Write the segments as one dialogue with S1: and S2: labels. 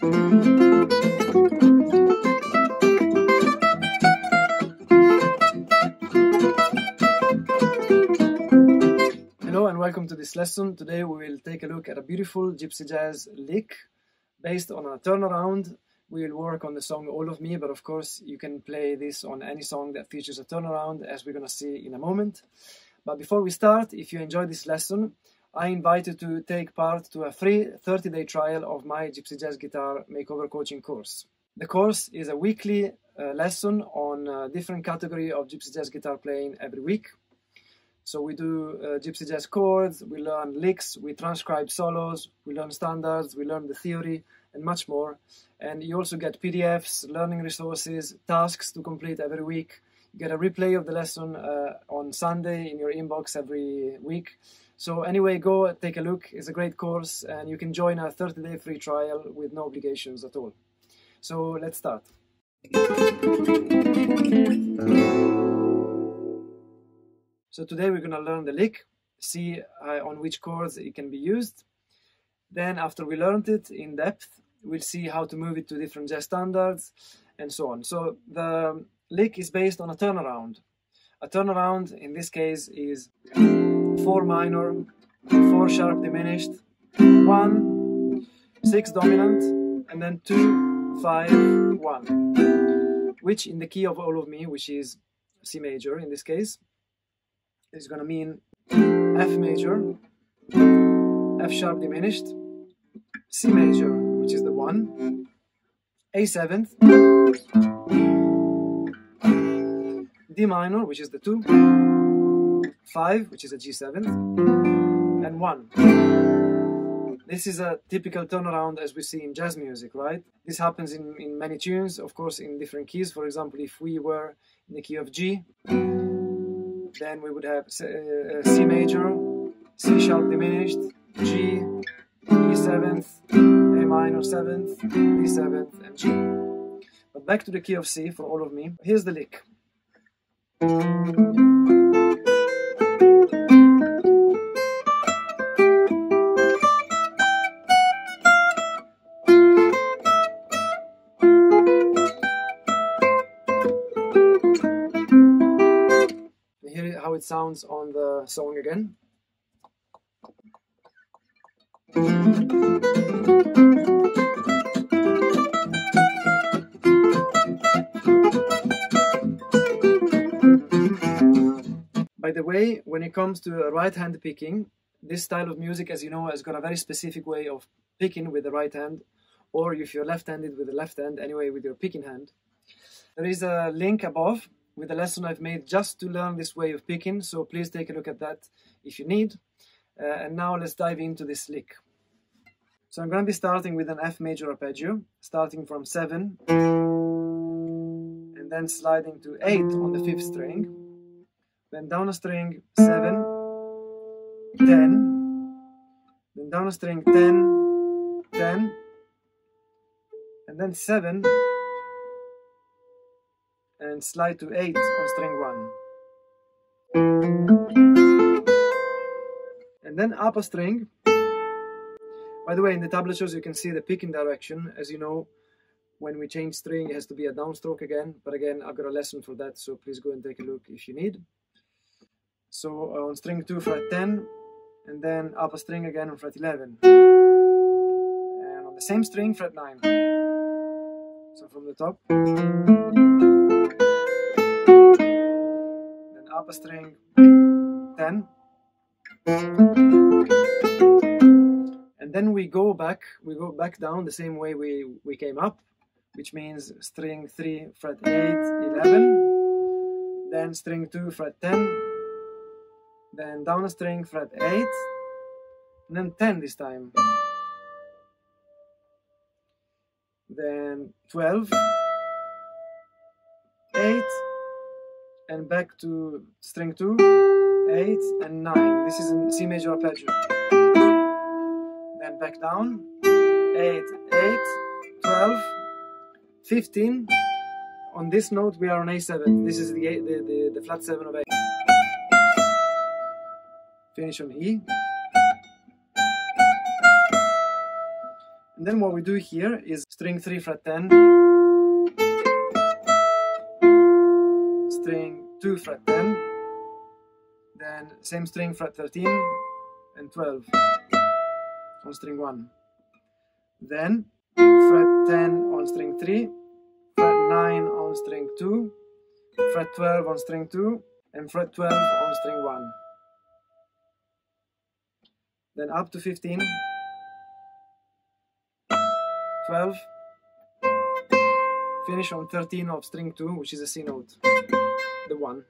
S1: Hello and welcome to this lesson. Today we will take a look at a beautiful gypsy jazz lick based on a turnaround. We will work on the song All of Me, but of course you can play this on any song that features a turnaround as we're to see in a moment. But before we start, if you enjoy this lesson, I invite you to take part to a free 30-day trial of my Gypsy Jazz Guitar Makeover Coaching course. The course is a weekly uh, lesson on a different category of Gypsy Jazz guitar playing every week. So we do uh, Gypsy Jazz chords, we learn licks, we transcribe solos, we learn standards, we learn the theory, and much more. And you also get PDFs, learning resources, tasks to complete every week. You get a replay of the lesson uh, on Sunday in your inbox every week. So anyway, go take a look. It's a great course, and you can join a 30-day free trial with no obligations at all. So let's start. So today we're going to learn the lick, see uh, on which chords it can be used. Then after we learned it in depth, we'll see how to move it to different jazz standards and so on. So the lick is based on a turnaround. A turnaround in this case is 4 minor, 4 sharp diminished, 1, 6 dominant, and then 2, 5, 1. Which in the key of All of Me, which is C major in this case, is going to mean F major, F sharp diminished, C major, which is the 1, A seventh, D minor, which is the 2, 5, which is a G7, and 1. This is a typical turnaround as we see in jazz music, right? This happens in, in many tunes, of course, in different keys. For example, if we were in the key of G, then we would have uh, C major, C sharp diminished, G, E seventh, A minor seventh, D seventh, and G. But back to the key of C for all of me. Here's the lick. How it sounds on the song again. By the way, when it comes to right hand picking, this style of music, as you know, has got a very specific way of picking with the right hand, or if you're left handed with the left hand, anyway, with your picking hand. There is a link above with a lesson I've made just to learn this way of picking, so please take a look at that if you need. Uh, and now let's dive into this lick. So I'm going to be starting with an F major arpeggio, starting from 7, and then sliding to 8 on the 5th string, then down a string 7, 10, then down a string 10, 10, and then 7, and slide to 8 on string 1. And then up a string. By the way, in the tablatures you can see the picking direction. As you know, when we change string it has to be a downstroke again. But again, I've got a lesson for that, so please go and take a look if you need. So uh, on string 2 fret 10, and then up a string again on fret 11. And on the same string, fret 9. So from the top. Up a string. 10. And then we go back, we go back down the same way we, we came up, which means string 3 fret 8, 11, then string 2 fret 10, then down a string fret 8, and then 10 this time. Then 12, and back to string 2, 8, and 9. This is in C major arpeggio. Then back down, 8, 8, 12, 15. On this note, we are on A7. This is the, the, the, the flat 7 of A. Finish on E. And then what we do here is string 3 fret 10, 2 fret 10, then same string fret 13 and 12 on string 1. Then fret 10 on string 3, fret 9 on string 2, fret 12 on string 2, and fret 12 on string 1. Then up to 15, 12, finish on 13 of string 2, which is a C note, the 1.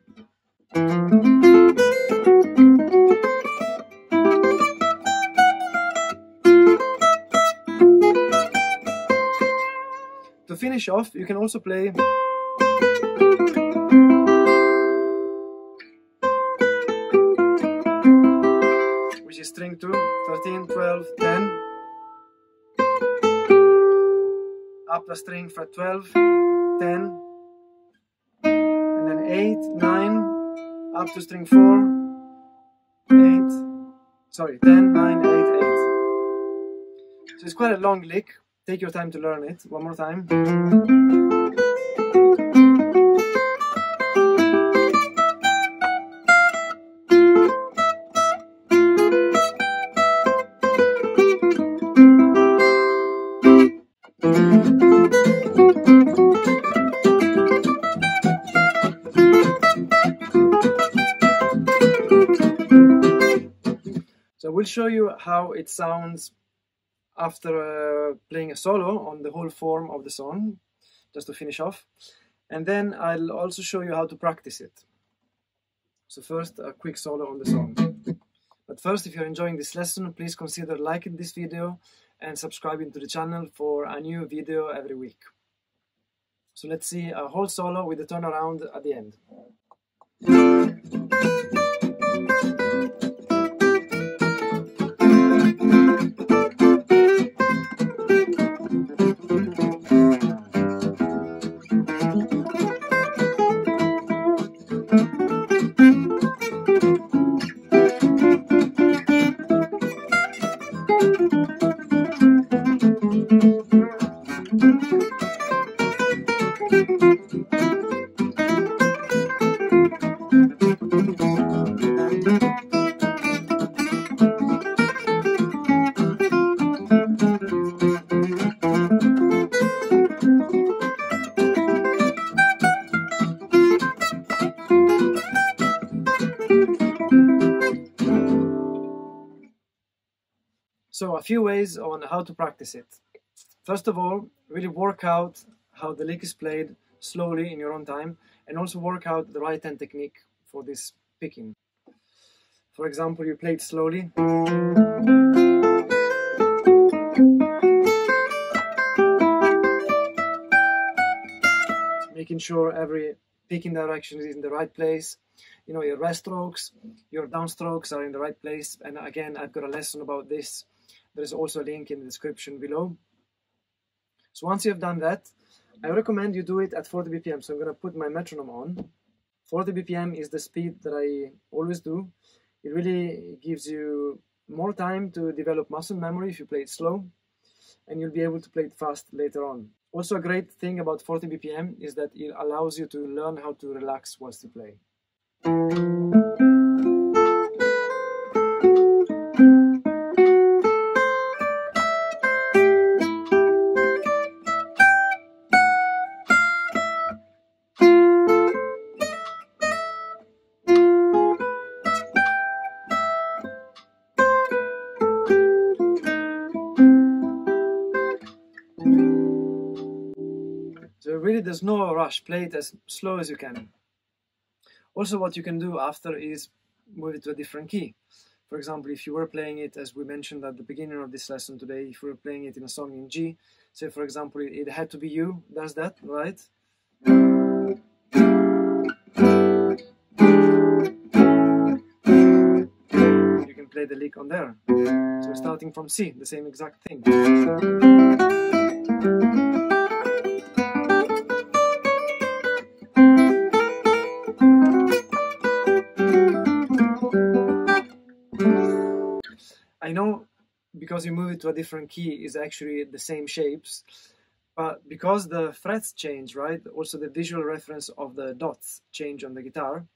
S1: To finish off, you can also play which is string 2, 13, 12, 10 up the string fret 12, 10 and then 8, 9 up to string 4, 8 sorry, 10, 9, 8, 8 so it's quite a long lick. Take your time to learn it one more time So we'll show you how it sounds after uh, playing a solo on the whole form of the song, just to finish off. And then I'll also show you how to practice it. So first, a quick solo on the song. But first, if you're enjoying this lesson, please consider liking this video and subscribing to the channel for a new video every week. So let's see a whole solo with the turnaround at the end. A few ways on how to practice it. First of all, really work out how the lick is played slowly in your own time and also work out the right hand technique for this picking. For example, you play it slowly. Making sure every picking direction is in the right place. You know, your rest strokes, your downstrokes are in the right place. And again, I've got a lesson about this there is also a link in the description below. So once you have done that, I recommend you do it at 40 BPM. So I'm going to put my metronome on. 40 BPM is the speed that I always do. It really gives you more time to develop muscle memory if you play it slow, and you'll be able to play it fast later on. Also, a great thing about 40 BPM is that it allows you to learn how to relax whilst you play. Really there's no rush, play it as slow as you can. Also what you can do after is move it to a different key. For example, if you were playing it as we mentioned at the beginning of this lesson today, if you were playing it in a song in G, say for example it had to be you, does that, right? You can play the lick on there. So starting from C, the same exact thing. Because you move it to a different key is actually the same shapes. But because the frets change, right, also the visual reference of the dots change on the guitar,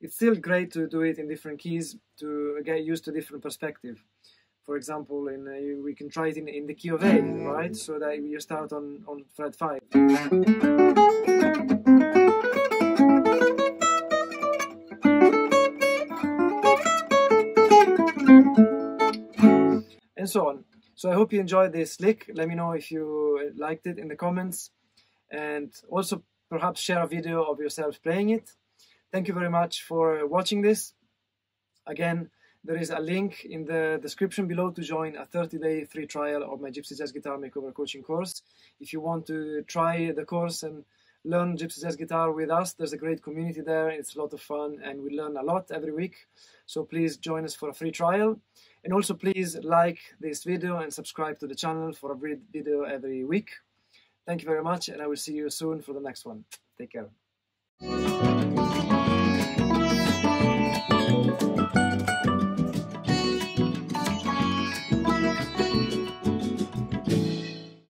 S1: it's still great to do it in different keys to get used to different perspective. For example, in uh, we can try it in, in the key of A, right? So that you start on, on fret 5. So on. So I hope you enjoyed this lick. Let me know if you liked it in the comments. And also perhaps share a video of yourself playing it. Thank you very much for watching this. Again, there is a link in the description below to join a 30-day free trial of my Gypsy Jazz Guitar Makeover Coaching course. If you want to try the course and learn Gypsy Jazz Guitar with us, there's a great community there. It's a lot of fun and we learn a lot every week. So please join us for a free trial. And also please like this video and subscribe to the channel for a video every week. Thank you very much and I will see you soon for the next one. Take care.